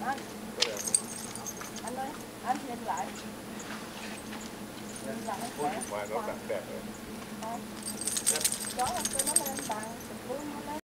Có đẹp. anh ơi anh nhìn lại nhìn lại Ui, khỏe mà nó đẹp đẹp rồi. đó là nó lên